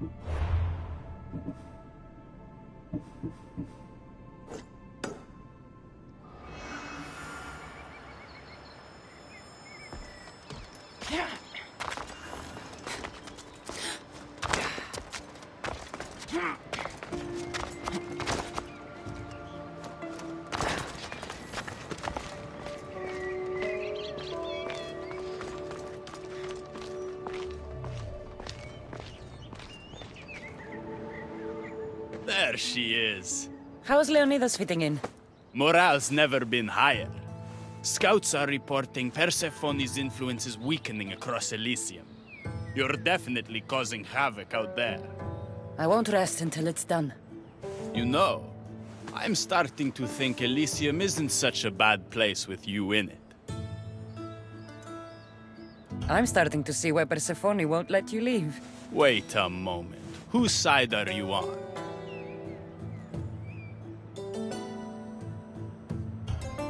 Thank you. There she is. How's Leonidas fitting in? Morale's never been higher. Scouts are reporting Persephone's influence is weakening across Elysium. You're definitely causing havoc out there. I won't rest until it's done. You know, I'm starting to think Elysium isn't such a bad place with you in it. I'm starting to see why Persephone won't let you leave. Wait a moment. Whose side are you on?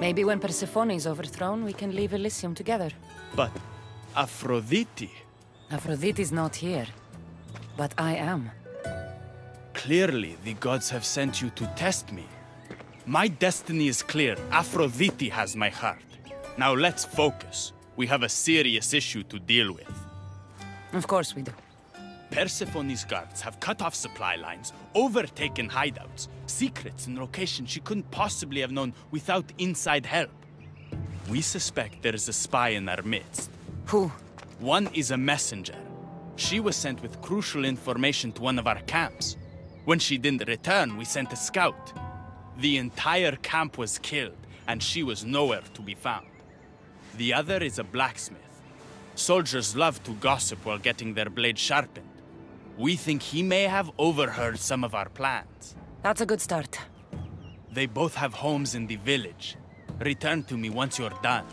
Maybe when Persephone is overthrown, we can leave Elysium together. But Aphrodite. Aphrodite's not here. But I am. Clearly, the gods have sent you to test me. My destiny is clear. Aphrodite has my heart. Now let's focus. We have a serious issue to deal with. Of course we do. Persephone's guards have cut off supply lines, overtaken hideouts, secrets and locations she couldn't possibly have known without inside help. We suspect there is a spy in our midst. Who? One is a messenger. She was sent with crucial information to one of our camps. When she didn't return, we sent a scout. The entire camp was killed, and she was nowhere to be found. The other is a blacksmith. Soldiers love to gossip while getting their blades sharpened. We think he may have overheard some of our plans. That's a good start. They both have homes in the village. Return to me once you're done.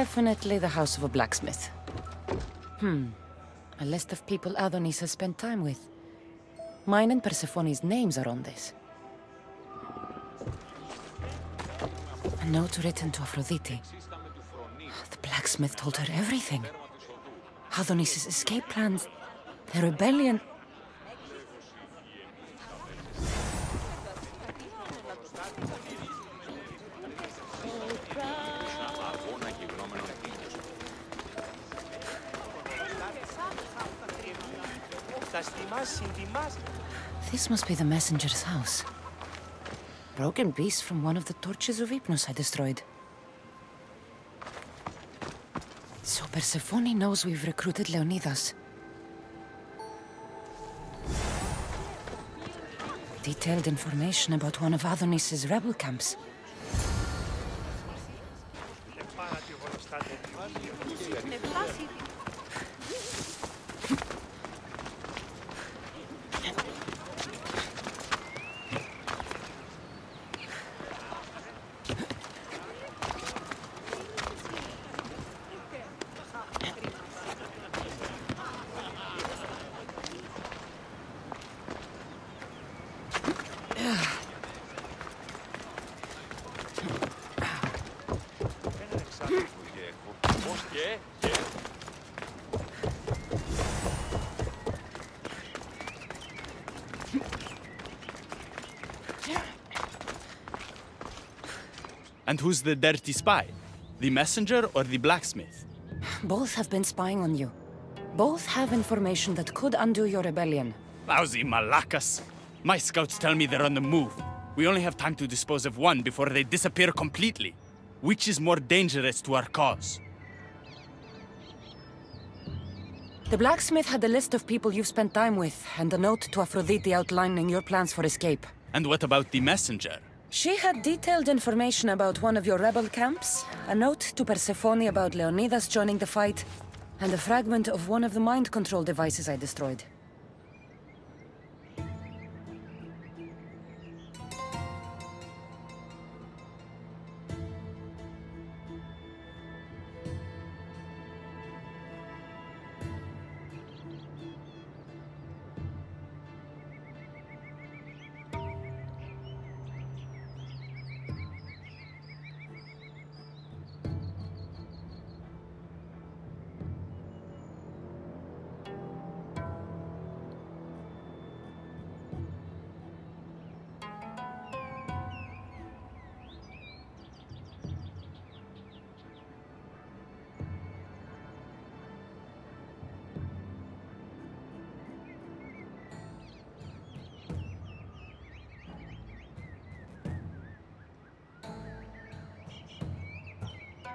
Definitely the house of a blacksmith. Hmm. A list of people Adonis has spent time with. Mine and Persephone's names are on this. A note written to Aphrodite. The blacksmith told her everything. Adonis' escape plans, the rebellion. This must be the messenger's house. Broken piece from one of the torches of Hypnos I destroyed. So Persephone knows we've recruited Leonidas. Detailed information about one of Adonis's rebel camps. And who's the dirty spy? The messenger or the blacksmith? Both have been spying on you. Both have information that could undo your rebellion. Lousy malakas. My scouts tell me they're on the move. We only have time to dispose of one before they disappear completely. Which is more dangerous to our cause? The blacksmith had a list of people you've spent time with, and a note to Aphrodite outlining your plans for escape. And what about the messenger? She had detailed information about one of your rebel camps, a note to Persephone about Leonidas joining the fight, and a fragment of one of the mind control devices I destroyed.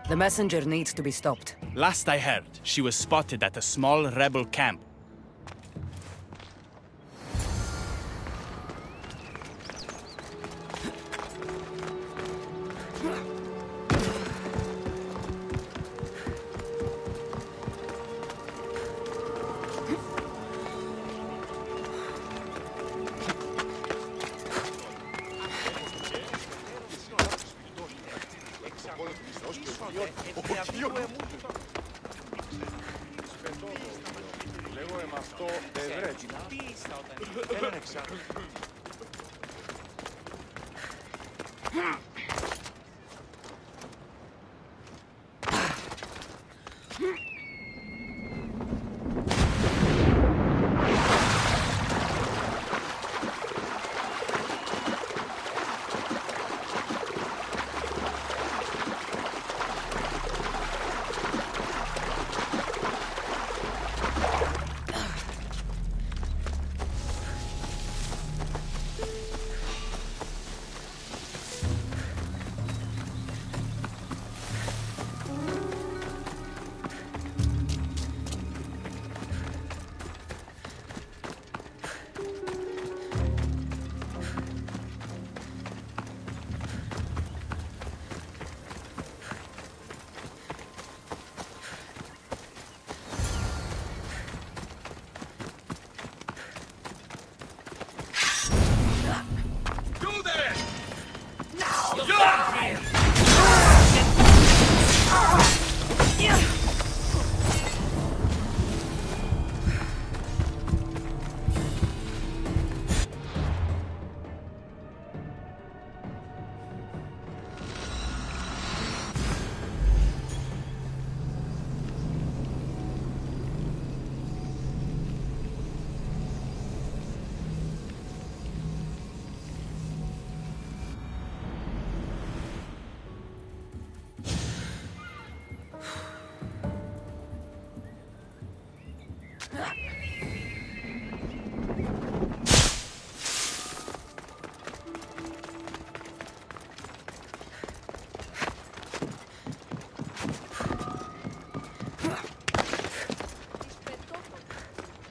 The messenger needs to be stopped. Last I heard, she was spotted at a small rebel camp. Λέγω εμ' αυτό ευρέτσι. Έναν εξάρτητο.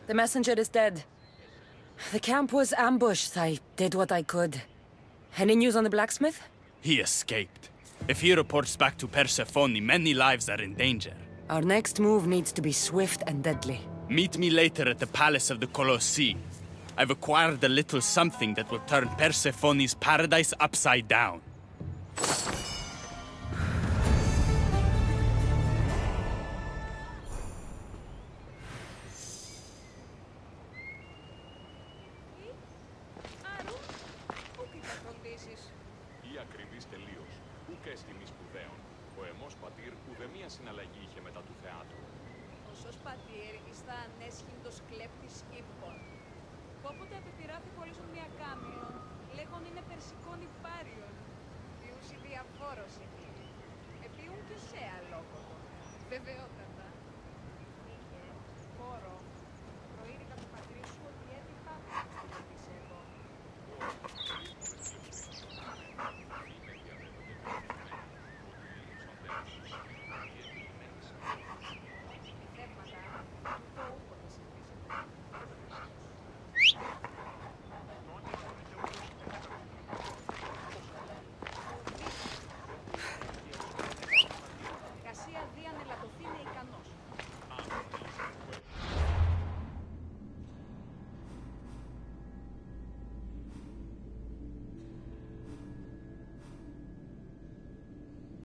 The messenger is dead. The camp was ambushed. I did what I could. Any news on the blacksmith? He escaped. If he reports back to Persephone, many lives are in danger. Our next move needs to be swift and deadly. Meet me later at the palace of the Colossi. I've acquired a little something that will turn Persephone's paradise upside down. Θα φροντίσεις. Ή ακριβής τελείως, ούκ έστιμη σπουδαίων. Ο εμός πατήρ ουδεμία συναλλαγή είχε μετά του θεάτρου. Ο σως πατήρ ιστά ανέσχυντος κλέπτης ύπων. Πόποτε απεπειράθη χωρίζον μια κάμιλον, λέγον είναι περσικών υπάριον. Διούσι διαφόρος εκεί. Επίουν και σε αλόκοτο.